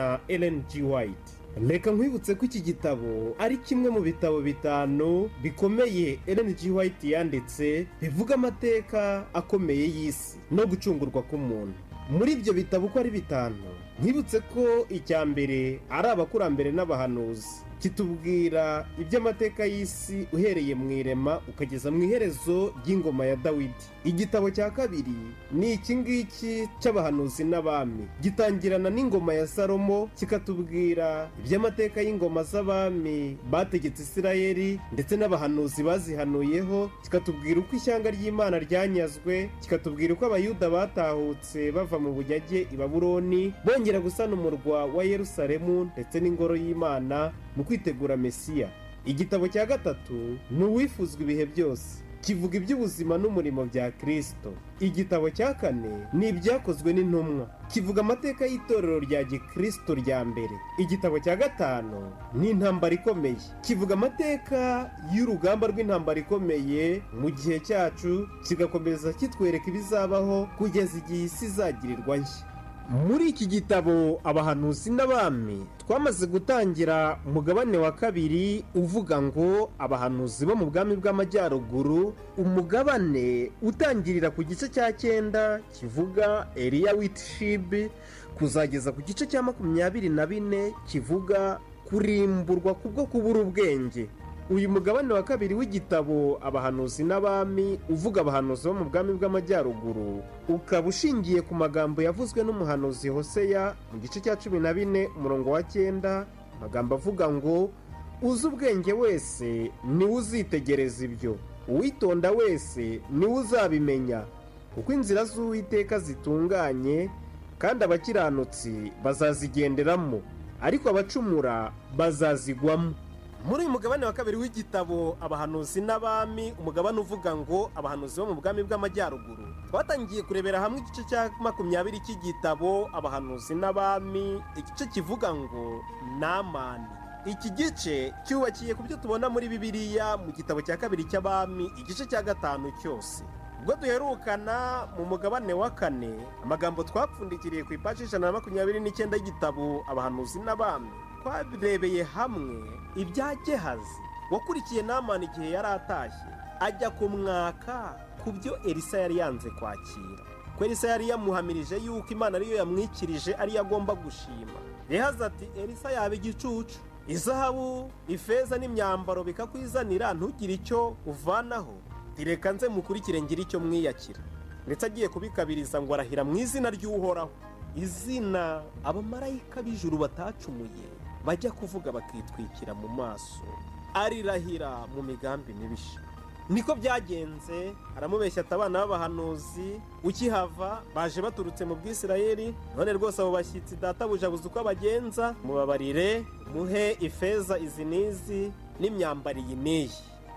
na Ellen G. White reka nkwibutse ko iki gitabo ari kimwe mu bitabo bitanu bikomeye Ellen G. White yanditse bivuga amateka akomeye y'isi no gucungurwa k'umuntu muri ibyo bitabo uko ari bitanu nkwibutse ko icya mbere ari abakurambere n'abahanuzi kitubwira iby'amateka y'isi uhereye mu irema ukageza mu iherezo ry'ingoma ya dawidi. Igitabo cya kabiri ni iki ngiki cy'abahanuzi n'abami. Gitangirana n'ingoma ya salomo kikatubwira iby'amateka y'ingoma z'abami bategetse isirayeli ndetse n'abahanuzi bazihanuyeho kikatubwira uko ishyanga ry'imana ryanyazwe kikatubwira uko abayuda batahutse bava mu bunyage i babuloni bongera gusana umurwa wa yerusalemu ndetse n'ingoro y'imana mu kwitegura mesiya. Igitabo cya gatatu ni uwifuzwa ibihe byose. Kivuga iby'ubuzima n'umurimo bya kirisito igitabo cya kane ni ibyakozwe n'intumwa. Kivuga amateka y'itorero rya gikirisito rya mbere. Igitabo cya gatanu ni intambara ikomeye. Kivuga amateka y'urugamba rw'intambara ikomeye mu gihe cyacu kigakomeza kitwereka ibizabaho kugeza igihe isi izagirirwa nshya. Muri iki gitabo abahanuzi n'abami twamaze gutangira umugabane wa kabiri uvuga ngo abahanuzi bo mu bwami bw'amajyaruguru umugabane utangirira ku gice cya cyenda kivuga eriya witishibi kuzageza ku gice cya makumyabiri na bine kivuga kurimburwa kubwo kubura ubwenge. Uyu mugabane wa kabiri w'igitabo abahanuzi n'abami uvuga abahanuzi bo mu bwami bw'amajyaruguru. Ukaba ushingiye ku magambo yavuzwe n'umuhanuzi hoseya mu gice cya cumi na bine umurongo wa cyenda. Amagambo avuga ngo uzi ubwenge wese ni we uzitegereza ibyo. Uwitonda wese ni we uzabimenya. Kuko inzira z'uwiteka zitunganye kandi abakiranutsi bazazigenderamo. Ariko abacumura bazazigwamo. Muri uyu mugabane wa kabiri w'igitabo abahanuzi n'abami umugabane uvuga ngo abahanuzi bo mu bwami bw'amajyaruguru. Twatangiye kurebera hamwe igice cya makumyabiri cy'igitabo abahanuzi n'abami igice kivuga ngo namani iki gice cyubakiye ku byo tubona muri bibiliya mu gitabo cya kabiri cy'abami igice cya gatanu cyose. Ubwo duherukana mu mugabane wa kane amagambo twapfundikiriye ku ipaji ijana na makumyabiri n'icyenda y'igitabo abahanuzi n'abami. Twabirebeye hamwe ibya gehazi. Wakurikiye namani igihe yari atashye ajya kumwaka ku byo elisa yari yanze kwakira. Ko elisa yari yamuhamirije yuko imana ariyo yamwikirije ariyo agomba gushima. Gehazi ati elisa yaba igicucu. Izahabu ifeza n'imyambaro bikakwizanira ntugire icyo uvanaho. Reka nze mukurikire ngire icyo mwiyakira. Ndetse agiye kubikabiriza ngo arahira mu izina ry'uhoraho. Izina abamarayika b'ijuru batacumuye. Bajya kuvuga bakitwikira mu maso arirahira mu migambi mibisha. Niko byagenze aramubeshya ati abana b'abahanuzi ukihava? Baje baturutse mu bwisirayeri none rwose abo bashyitsi databuja abuze uko abagenza mubabarire muhe ifeza izi n'izi n'imyambaro iyi n'iyi.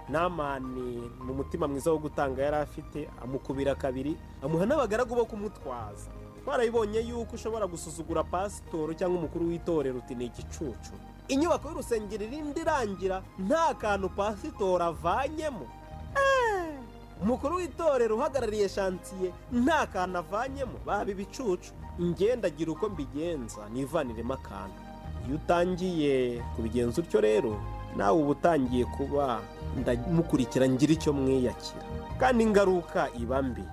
Namani mu mutima mwiza wo gutanga yari afite amukubira kabiri amuha n'abagaragu bo kumutwaza. Twarabibonye yuko ushobora gusuzugura pasitoro cyangwa umukuru w'itorero uti ni igicucu. Inyubako y'urusengero irindi irangira nta kantu pasitora avanyemo. Umukuru w'itorero uhagarariye shansiye nta kantu avanyemo. Baba ibicucu ingendagira uko mbigenza nivaniremo akantu iyo utangiye kubigenza utyo rero nawe uba utangiye kuba ndamukurikira ngira icyo mwiyakira. Kandi ingaruka iba mbi.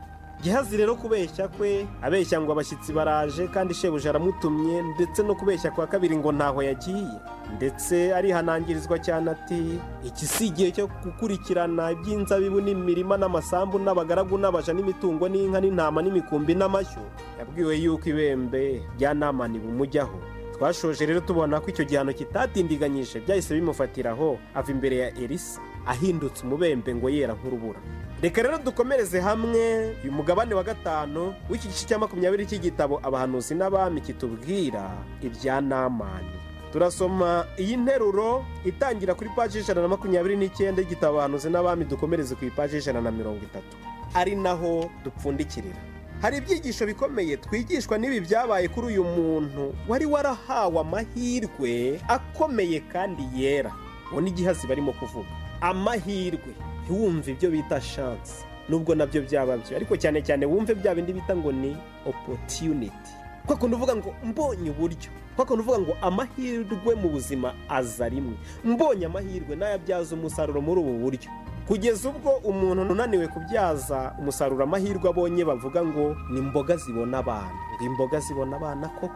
Gihazi rero kubeshya kwe abeshya ngo abashyitsi baraje kandi shebuja aramutumye ndetse no kubeshya kwa kabiri ngo ntaho yagiye. Ndetse arihanangirizwa cyane ati iki si igihe cyo gukurikirana iby'inzabibu n'imirima n'amasambu n'abagaragu n'abaja n'imitungo n'inka n'intama n'imikumbi n'amashyo. Yabwiwe yuko ibembe rya namani bumujyaho. Twashoje rero tubona ko icyo gihano kitatindiganyije byahise bimufatiraho ava imbere ya elisa. Ahindutse umubembe ngo yera nk'urubura. Reka rero dukomereze hamwe uyu mugabane wa gatanu w'iki gice cya makumyabiri cy'igitabo abahanuzi n'abami kitubwira ibya namani. Turasoma iyi nteruro itangira kuri paji ijana na makumyabiri n'icyenda y'igitabo abahanuzi n'abami dukomereze ku ipaji ijana na mirongo itatu. Ari naho dupfundikirira. Hari ibyigisho bikomeye twigishwa n'ibi byabaye kuri uyu muntu. Wari warahawe amahirwe akomeye kandi yera. Uwo ni igihazi barimo kuvuga. Amahirwe. Ntiwumve ibyo bita shansi nubwo na byo byaba byo ariko cyane cyane wumve bya bindi bita ngo ni opotuniti kwa kundi uvuga ngo mbonye uburyo. Mpaka uvuga ngo amahirwe mu buzima aza rimwe. Mbonye amahirwe n'ayabyaza umusaruro muri ubu buryo. Kugeza ubwo umuntu unaniwe kubyaza umusaruro amahirwe abonye bavuga ngo ni imboga zibona abana. Ngo imboga zibona abana koko?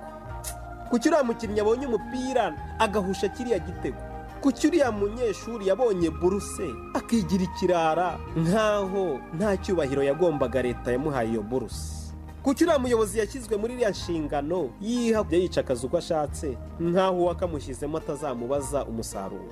Kuki uriya mukinnyi abonye umupira agahusha kiriya gitego? Kuki uriya munyeshuri yabonye buruse akigira ikirara nk'aho nta cyubahiro yagombaga leta yamuhaye iyo buruse. Kuki uriya muyobozi yashyizwe muri iriya nshingano yiha yica akazi uko ashatse nk'aho uwakamushyizemo atazamubaza umusaruro.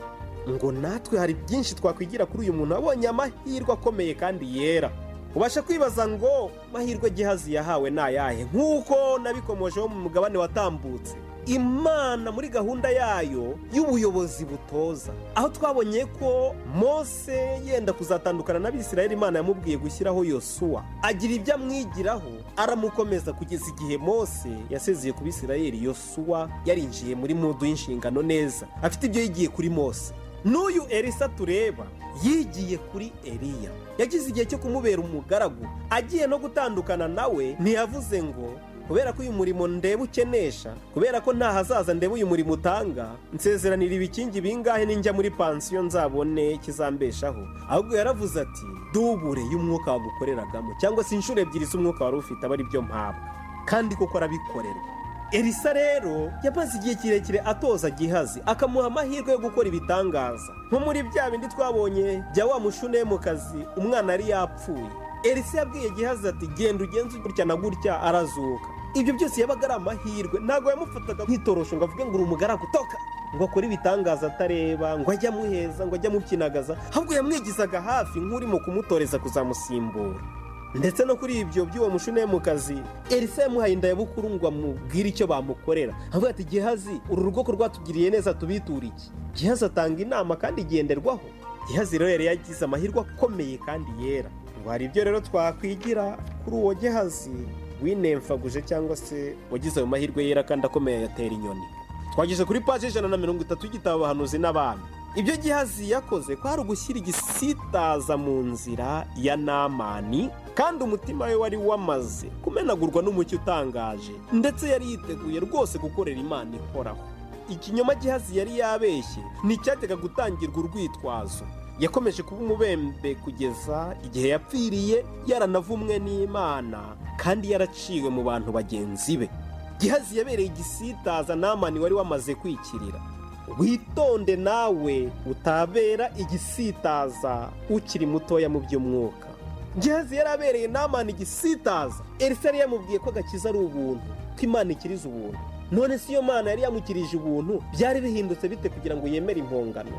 Ngo natwe hari byinshi twakwigira kuri uyu muntu wabonye amahirwe akomeye kandi yera. Ubasha kwibaza ngo amahirwe gihazi yahawe ni ayahe nk'uko nabikomojeho mu mugabane watambutse. Imana muri gahunda yayo y'ubuyobozi butoza. Aho twabonye ko mose yenda kuzatandukana n'abisirayeli imana yamubwiye gushyiraho yosuwa agira ibyo amwigiraho aramukomeza kugeza igihe mose yasezeye ku bisirayeli yosuwa yarinjiye muri mudu y'inshingano neza. Afite ibyo yigiye kuri mose. N'uyu elisa tureba yigiye kuri eliya. Yagize igihe cyo kumubera umugaragu. Agiye no gutandukana nawe ntiyavuze ngo kubera ko uyu murimo ndeba ukenesha kubera ko nta hazaza ndeba uyu murimo utanga nsezeranira ibikingi bingahe ninjya muri pansiyo nzabone kizambeshaho. Ahubwo yaravuze ati dubure y'umwuka wagukoreragamo cyangwa se inshuro ebyiri z'umwuka wari ufite aba ari byo mpabwa. Kandi koko arabikorerwa. Elisa rero yamaze igihe kirekire atoza gihazi akamuha amahirwe yo gukora ibitangaza. Nko muri bya bindi twabonye bya wa mushune mu kazi umwana yari yapfuye. Elisa yabwiye gihazi ati genda ugenze gutya na gutya arazuka. Ibyo byose yabaga ari amahirwe. Ntabwo yamufataga nk'itorosho ngo avuge ngo uri umugaragu. Toka! Ngo akore ibitangaza atareba ngo ajye amuheza ngo ajye amubyinagaza ahubwo yamwigizaga hafi nk'urimo kumutoreza kuzamusimbura. Ndetse no kuri ibyo by'uwo mushune mu kazi elisa yamuhaye indayabukuru ngo amubwire icyo bamukorera. Avuga ati gihazi uru rugo ko rwatugiriye neza tubiture iki? Gihazi atanga inama kandi igenderwaho. Gihazi rero yari yagize amahirwe akomeye kandi yera. Ngo hari ibyo rero twakwigira kuri uwo gihazi winemfaguje cyangwa se wagize ayo mahirwe yera kandi akomeye yatera inyoni. Twageze kuri paji ijana na mirongo itatu y'igitabo abahanuzi n'abami ibyo gihazi yakoze kwari ugushyira igisitaza mu nzira ya namani kandi umutima we wari wamaze kumenagurwa n'umucyo utangaje ndetse yari yiteguye rwose gukorera imana ihoraho. Ikinyoma gihazi yari yabeshye nticyajyaga gutangirwa urwitwazo. Yakomeje kuba umubembe kugeza igihe yapfiriye yaranavumwe n'imana kandi yaraciwe mu bantu bagenzi be. Gihazi yabereye igisitaza namani wari wamaze kwikirira. Witonde nawe utabera igisitaza ukiri mutoya mu by'umwuka. Gihazi yari abereye namani igisitaza elisa yari yamubwiye ko agakiza ari ubuntu ko imana ikiriza ubuntu. None si iyo mana yari yamukirije ubuntu byari bihindutse bite kugira ngo yemere impongano?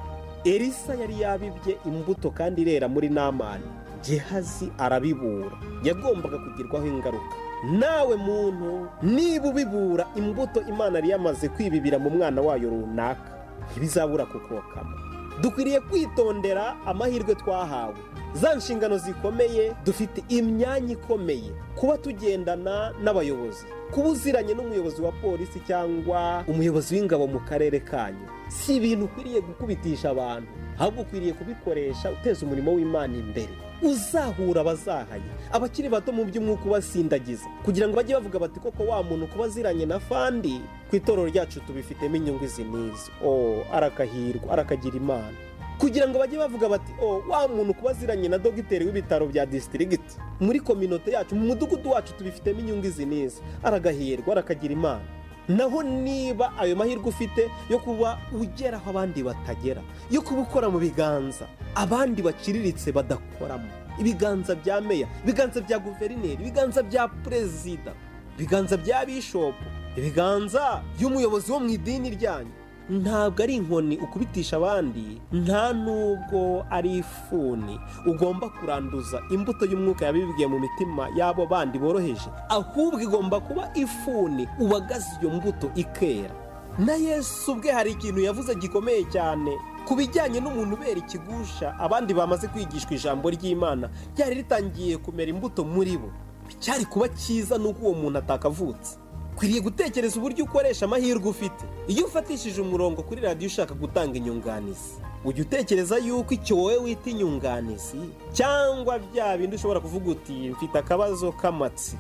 Elisa yari yabibye imbuto kandi irera muri namani. Gihazi arabibura. Yagombaga kugirwaho ingaruka. Nawe muntu niba ubibura imbuto imana yari yamaze kwibibira mu mwana wayo runaka ntibizabura kukokama dukwiriye kwitondera amahirwe twahawe. Za nshingano zikomeye dufite imyanya ikomeye. Kuba tugendana n'abayobozi. Kuba uziranye n'umuyobozi wa polisi cyangwa umuyobozi w'ingabo mu karere kanyu. Si ibintu ukwiriye gukubitisha abantu ahubwo ukwiriye kubikoresha uteza umurimo w'imana imbere. Uzahura abazahaye abakiri bato mu by'umwuka ubasindagiza kugira ngo bajye bavuga bati koko wa muntu kuba aziranye na fandi? Ku itorero ryacu tubifitemo inyungu izi n'izi o arakahirwa arakagira imana. Kugira ngo bajye bavuga bati o wa muntu kuba aziranye na dogiteri w'ibitaro bya disitirigiti muri kominote yacu mu mudugudu wacu tubifitemo inyungu izi n'izi aragahirwa arakagira imana. Naho niba ayo mahirwe ufite yo kuba ugera aho abandi batagera yo kuba ukora mu biganza abandi baciriritse badakoramo. Ibiganza bya meya ibiganza bya guverineri ibiganza bya perezida ibiganza bya bishopu ibiganza by'umuyobozi wo mu idini ryanyu. Ntabwo ari inkoni ukubitisha abandi nta nubwo ari ifuni. Ugomba kuranduza imbuto y'umwuka yabibwiye mu mitima y'abo bandi boroheje ahubwo igomba kuba ifuni ubagaze iyo mbuto ikera. Na yesu ubwe hari ikintu yavuze gikomeye cyane ku bijyanye n'umuntu ubera ikigusha abandi bamaze kwigishwa ijambo ry'imana. Ryari ritangiye kumera imbuto muri bo. Icyari kuba cyiza ni uko uwo muntu atakavutse. Ukwiriye gutekereza uburyo ukoresha amahirwe ufite. Iyo ufatishije umurongo kuri radiyo ushaka gutanga inyunganizi ujya utekereza yuko icyo wowe wita inyunganizi cyangwa bya bindi ushobora kuvuga uti mfite akabazo k'amatsiko.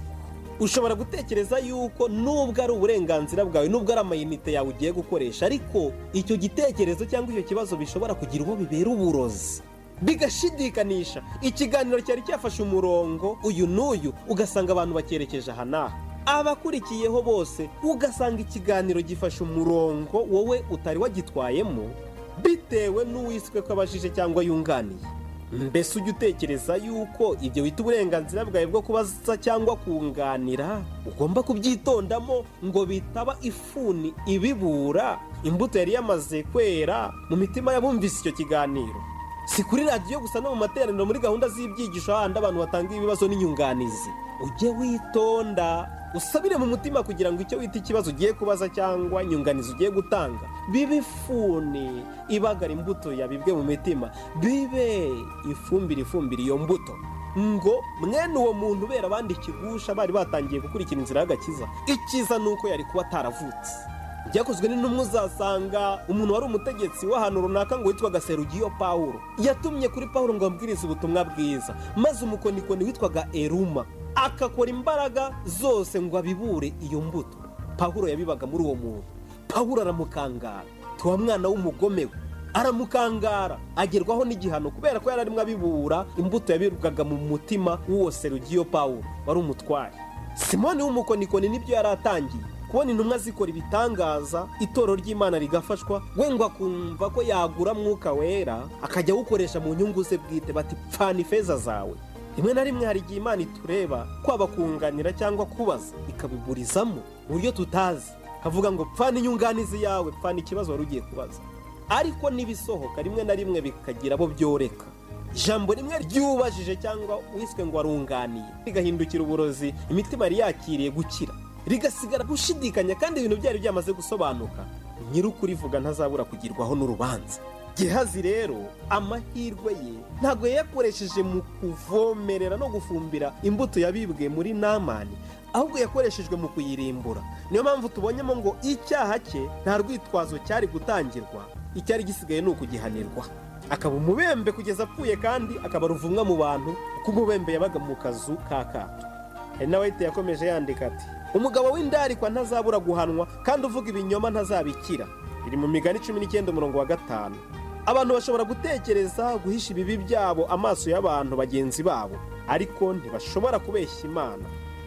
Ushobora gutekereza yuko nubwo ari uburenganzira bwawe nubwo ari amayinite yawe ugiye gukoresha ariko icyo gitekerezo cyangwa icyo kibazo bishobora kugira uwo bibera uburozi. Bigashidikanisha. Ikiganiro cyari cyafashe umurongo uyu n'uyu ugasanga abantu bakerekeje aha n'aha. Abakurikiyeho bose ugasanga ikiganiro gifashe umurongo wowe utari wagitwayemo bitewe n'uwiswe ko abajije cyangwa yunganiye. Mbese ujya utekereza yuko ibyo bita uburenganzira bwawe bwo kubaza cyangwa kunganira ugomba kubyitondamo ngo bitaba ifuni ibibura. Imbuto yari yamaze kwera mu mitima y'abumvise icyo kiganiro. Si kuri radiyo gusa no mu materaniro muri gahunda z'ibyigisho hahandi abantu batanga ibibazo n'inyunganizi. Ujye witonda. Usabire mu mutima kugira ngo icyo wita ikibazo ugiye kubaza cyangwa inyunganizi ugiye gutanga bibe ifuni ibagara imbuto yabibwe mu mitima bibe ifumbire ifumbire iyo mbuto. Ngo mwene uwo muntu ubera abandi ikigusha bari batangiye gukurikira inzira y'agakiza icyiza ni uko yari kuba ataravutse. Byakozwe n'intumwa uzasanga umuntu wari umutegetsi w'ahantu runaka ngo witwaga serugiyo pawuro yatumye kuri pawuro ngo abwirize ubutumwa bwiza maze umukonikoni witwaga eruma. Akakora imbaraga zose ngo abibure iyo mbuto. Pawuro yabibaga muri uwo muntu. Pawuro aramukangara. Tuwa mwana w'umugome we. Aramukangara. Agerwaho n'igihano kubera ko yari arimo abibura imbuto yabirwaga mu mutima w'uwo serugiyo pawuro wari umutware. Simoni w'umukonikoni ni byo yari atangiye. Kubona intumwa zikora ibitangaza itoro ry'imana rigafashwa we ngo akumva ko yagura mwuka wera akajya awukoresha mu nyungu ze bwite bati pfana ifeza zawe. Rimwe na rimwe hari igihe imana itureba kwaba kunganira cyangwa kubaza ikabiburizamo uburyo tutazi. Havuga ngo pfana inyunganizi yawe pfana ikibazo wari ugiye kubaza. Ariko n'ibisohoka rimwe na rimwe bikagira abo byoreka. Ijambo rimwe ryubajije cyangwa wiswe ngo warunganiye rigahindukira uburozi imitima yari yakiriye gukira rigasigara gushidikanya kandi ibintu byari byamaze gusobanuka. Nyir'ukurivuga ntazabura kugirwaho n'urubanza. Gihazi rero amahirwe ye ntabwo yayakoresheje mu kuvomerera no gufumbira imbuto yabibwe muri namani ahubwo yakoreshejwe mu kuyirimbura. Niyo mpamvu tubonyemo ngo icyaha cye nta rwitwazo cyari gutangirwa. Icyari gisigaye ni ukugihanirwa. Akaba umubembe kugeza apfuye kandi akaba ruvumwa mu bantu kuko umubembe yabaga mu kazu ka kato. Hari yakomeje yandika ati umugabo w'indarikwa ntazabura guhanwa kandi uvuga ibinyoma ntazabikira. Biri mu migani cumi n'icyenda umurongo wa gatanu. Abantu bashobora gutekereza guhisha ibibi byabo amaso y'abantu bagenzi babo ariko ntibashobora kubeshya imana.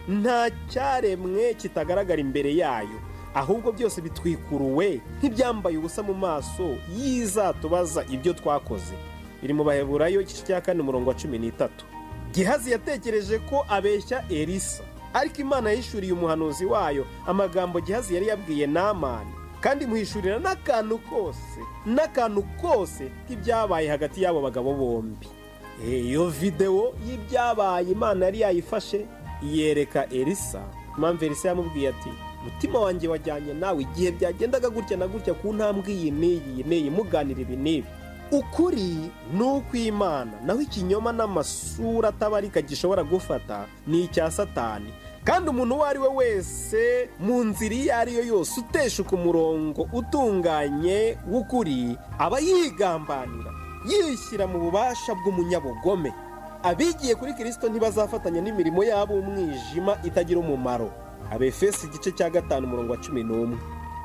Nta cyaremwe kitagaragara imbere yayo ahubwo byose bitwikuruwe nk'ibyambaye ubusa mu maso y'izatubaza ibyo twakoze. Biri mu baheburayo igice cya kane umurongo wa cumi n'itatu. Gihazi yatekereje ko abeshya elisa ariko imana yishuriye umuhanuzi wayo. Amagambo gihazi yari yabwiye namani kandi imuhishurira n'akantu kose n'akantu kose k'ibyabaye hagati y'abo bagabo bombi. Iyo videwo y'ibyabaye imana yari yayifashe yereka elisa. Impamvu elisa yamubwiye ati umutima wanjye wajyanye nawe igihe byagendaga gutya na gutya ku ntambwe iyi n'iyi n'iyi muganira ibi n'ibi. Ukuri ni ukw'imana naho ikinyoma n'amasura atabarika gishobora gufata ni icya satani. Kandi umuntu uwo ari we wese mu nzira iyo ari yo yose uteshuka umurongo utunganye w'ukuri aba yigambanira yishyira mu bubasha bw'umunyabugome. Abigiye kuri kirisito ntibazafatanya n'imirimo yabo umwijima itagira umumaro. Abefesi igice cya gatanu umurongo wa cumi n'umwe.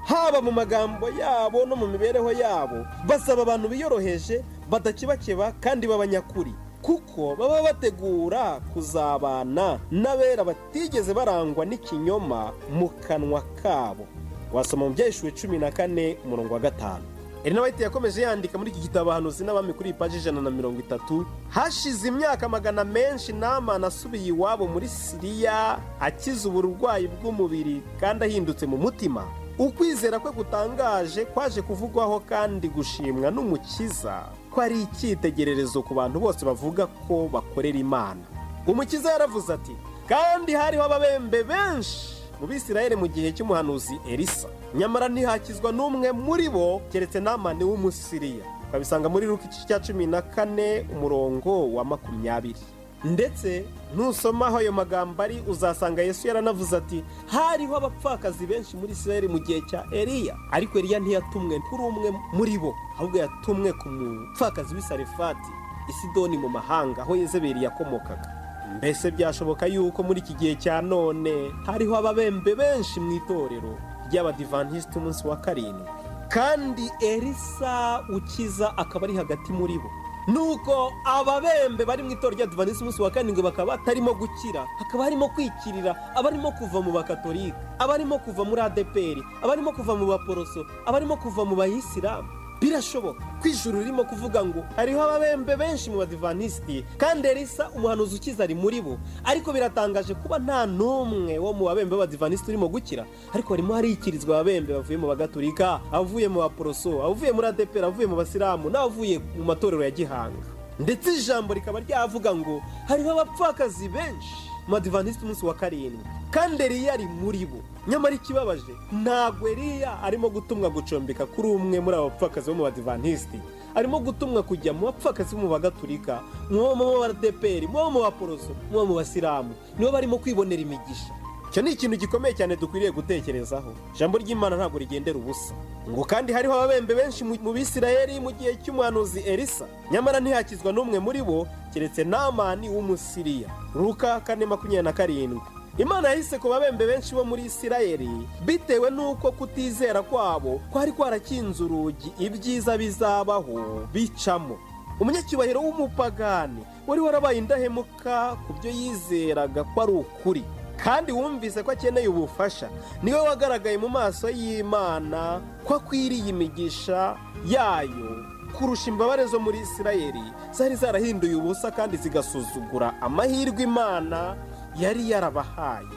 Haba mu magambo yabo no mu mibereho yabo basaba abantu biyoroheje badakebakeba kandi b'abanyakuri kuko baba bategura kuzabana n'abera batigeze barangwa n'ikinyoma mu kanwa kabo. Wasoma mu byahishuriwe cumi na kane umurongo wa gatanu. Elena White yakomeje yandika muri iki gitabo abahanuzi n'abami kuri paji ijana na mirongo itatu hashize imyaka magana menshi n'amana asubiye iwabo muri siriya akize uburwayi bw'umubiri kandi ahindutse mu mutima. Ukwizera kwe gutangaje kwaje kuvugwaho kandi gushimwa n'umukiza. Ko ari icyitegererezo ku bantu bose bavuga ko bakorera imana. Umukiza yaravuze ati kandi hariho ababembe benshi mu bisirayeli mu gihe cy'umuhanuzi elisa. Nyamara ntihakizwa n'umwe muri bo keretse namani w'umusiriya. Babisanga muri igice cya cumi na kane umurongo wa makumyabiri. Ndetse nusomaho ayo magambo ari uzasanga yesu yaranavuze ati hariho abapfakazi benshi muri isirayeli mu gihe cya eliya. Ariko eliya ntiyatumwe kuri umwe muri bo ahubwo yatumwe ku mupfakazi w'isarefati isidoni mu mahanga aho yezeberi yakomokaga. Mbese byashoboka yuko muri iki gihe cya none hariho ababembe benshi mu itorero ry'abadivantisiti umunsi wa karindwi. Kandi elisa ukiza akaba ari hagati muri bo. Nuko ababembe bari mu itorero ry'abadivantisiti umunsi wa karindwi bakaba batarimo gukira hakaba harimo kwikirira abarimo kuva mu bakatolika abarimo kuva muri adeperi abarimo kuva mu baporoso abarimo kuva mu bayisilamu. Birashoboka. Ko ijuru ririmo kuvuga ngo hariho ababembe benshi mu badivantisiti kandi elisa umuhanuzi ukiza ari muri bo. Ariko biratangaje kuba nta n'umwe wo mu babembe b'abadivantisiti urimo gukira. Ariko harimo harikirizwa ababembe bavuye mu bagaturika abavuye mu baporoso abavuye muri adeperi abavuye mu basilamu n'abavuye mu matorero ya gihanga. Ndetse ijambo rikaba ryavuga ngo hariho abapfakazi benshi mu badivantisiti umunsi wa karindwi kandi eriya ari muri bo. Nyamara ikibabaje ntabwo eriya arimo gutumwa gucombeka kuri umwe muri abo bapfakazi bo mu badivantisiti arimo gutumwa kujya mu bapfakazi bo mu bagaturika mu bo badeperi mu bo mu baporoso mu bo mu basilamu nibo barimo kwibonera imigisha. Icyo ni ikintu gikomeye cyane dukwiriye gutekerezaho. Ijambo ry'imana ntabwo rigendera ubusa. Ngo kandi hariho ababembe benshi mu bisirayeri mu gihe cy'umuhanuzi elisa. Nyamara ntihakizwa n'umwe muri bo keretse namani w'umusiriya. Ruka kane makumyabiri na karindwi. Imana yahise ku babembe benshi bo muri isirayeri bitewe n'uko kutizera kwabo kwari kwarakinze urugi ibyiza bizabaho bicamo. Umunyacyubahiro w'umupagani wari warabaye indahemuka ku byo yizeraga ko ari ukuri kandi wumvise ko akeneye ubufasha. Niwe wagaragaye mu maso y'imana ko akwiriye imigisha yayo kurusha imbabare zo muri isirayeri zari zarahinduye ubusa kandi zigasuzugura amahirwe imana yari yarabahaye.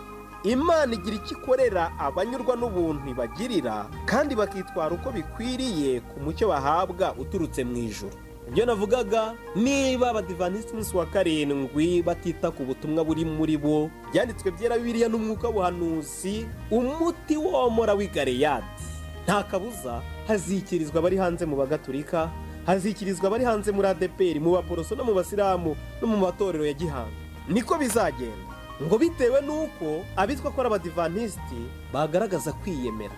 Imana igira icyo ikorera abanyurwa n'ubuntu ibagirira kandi bakitwara uko bikwiriye ku mucyo bahabwa uturutse mu ijoro ibyo navugaga niba abadivantisiti umunsi wa karindwi batita ku butumwa buri muri bo byanditswe byera bibiriya n'umwuka w'ubuhanuzi umuti womora w'igareyadi nta kabuza hazikirizwa abari hanze mu bagaturika hazikirizwa abari hanze muri adeperi mu baporoso no mu basilamu no mu matorero ya gihanga. Niko bizagenda. Ngo bitewe n'uko abitwa ko ari abadivantisiti bagaragaza kwiyemera.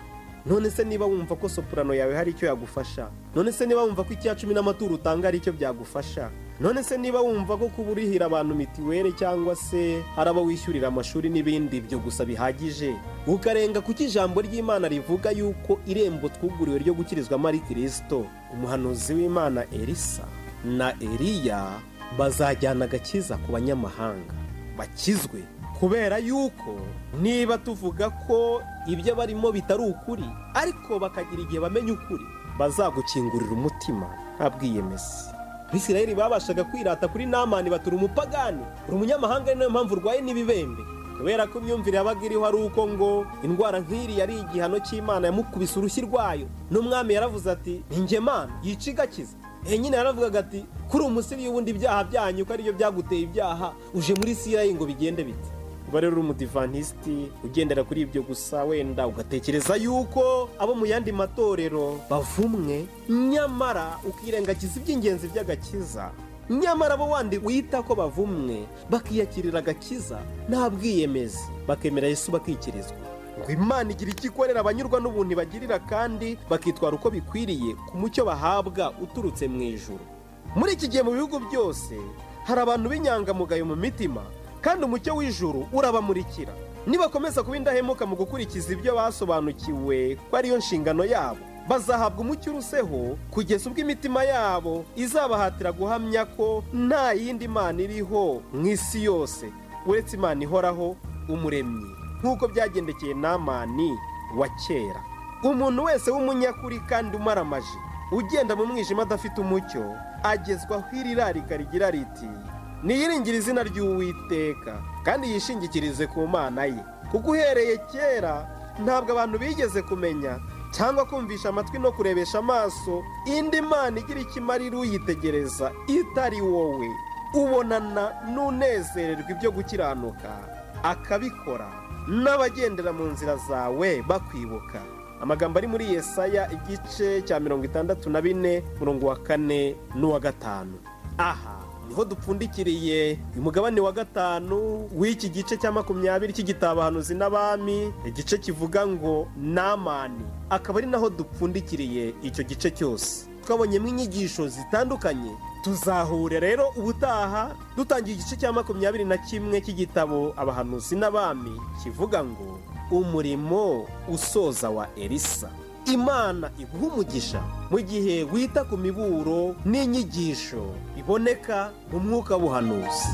None se niba wumva ko soprano yawe hari icyo yagufasha? None se niba wumva ko icya cumi n'amaturo utanga ari icyo byagufasha? None se niba wumva ko kuba urihira abantu mitiweli cyangwa se hari abo wishyurira amashuri n'ibindi byo gusa bihagije? Ukarenga kuko ijambo ry'imana rivuga yuko irembo twuguriwe ryo gukirizwamo ari kirisito umuhanuzi w'imana elisa na eliya bazajyana agakiza ku banyamahanga. Bakizwe. Kubera yuko niba tuvuga ko ibyo barimo bitari ukuri ariko bakagira igihe bamenya ukuri bazagukingurira umutima nta bwiyemezi. Abisirayeli babashaga kwirata kuri namani batura umupagani. Uri umunyamahanga na yo mpamvu urwaye n'ibibembe. Kubera ko imyumvire yabaga iriho ari uko ngo indwara nk'iri yari igihano cy'imana yamukubise urushyi rwayo. N'umwami yaravuze ati ninjye mana yica igakiza. Nyine yaravugaga ati kuri umusiri y'ubundi ibyaha byanyu ko ari byo byaguteye ibyaha uje muri sirayi ngo bigende bite? Uba rero uri umudivantisiti ugendera kuri ibyo gusa wenda ugatekereza yuko abo mu yandi matorero bavumwe nyamara ukirengagiza iby'ingenzi by'agakiza nyamara abo wandi wita ko bavumwe bakiyakirira agakiza nta bwiyemezi. Bakemera Yesu bakikirizwa. Ngo imana igira icyo ikorera abanyurwa n'ubuntu ibagirira kandi bakitwara uko bikwiriye ku mucyo bahabwa uturutse mu ijuru. Muri iki gihe mu bihugu byose hari abantu b'inyangamugayo mu mitima kandi umucyo w'ijuru urabamurikira. Nibakomeza kuba indahemuka mu gukurikiza ibyo basobanukiwe ko ariyo nshingano yabo. Bazahabwa umucyo uruseho kugeza ubwo imitima yabo izabahatira guhamya ko nta yindi mana iriho mu isi yose. Uretse imana ihoraho umuremyi. Nk'uko byagendekeye namani wa kera. Umuntu wese w'umunyakuri kandi umaramaje ugenda mu mwijima adafite umucyo agezwaho iri rarika rigira riti niyiringire izina ry'uwiteka kandi yishingikirize ku mana ye. Kuko uhereye kera ntabwo abantu bigeze kumenya cyangwa kumvisha amatwi no kurebesha amaso indi mana igira ikimarira uyitegereza itari wowe. Ubonana n'unezererwa ibyo gukiranuka akabikora. N'abagendera mu nzira zawe bakwibuka. Amagambo ari muri yesaya igice cya mirongo itandatu na bine murongo wa kane n'uwa gatanu. Aha ni ho dupfundikiriye uyu mugabane wa gatanu w'iki gice cya makumyabiri cy'igitabo hanuzi n'abami igice kivuga ngo namani. Akaba ari naho dupfundikiriye icyo gice cyose. Twabonyemo inyigisho zitandukanye. Tuzahura rero ubutaha dutangiye igice cya makumyabiri na kimwe cy'igitabo abahanuzi n'abami kivuga ngo umurimo usoza wa elisa. Imana iguha umugisha mu gihe wita ku miburo n'inyigisho biboneka mu mwuka w'ubuhanuzi